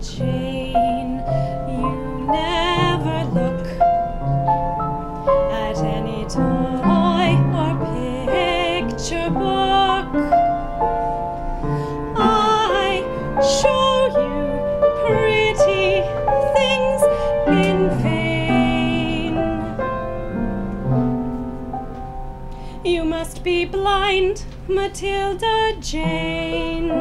Jane, you never look at any toy or picture book. I show you pretty things in vain. You must be blind, Matilda Jane.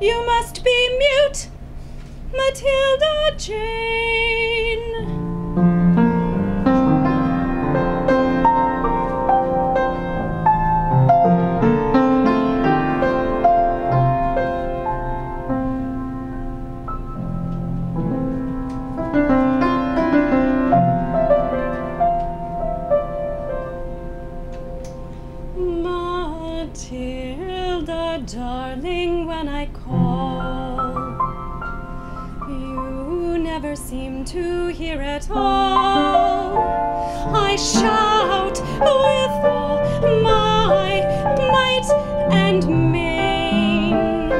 You must be mute, Matilda Jane. Matilda, darling, when I call, you never seem to hear at all. I shout with all my might and main,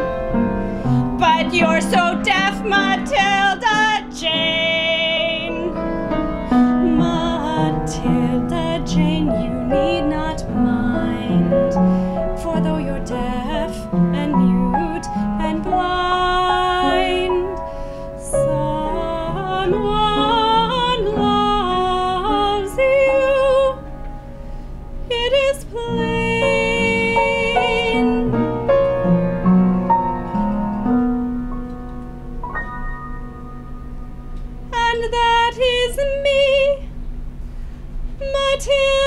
but you're so deaf, Matilda Jane. Matilda Jane, you need is plain. And that is me, Matilda.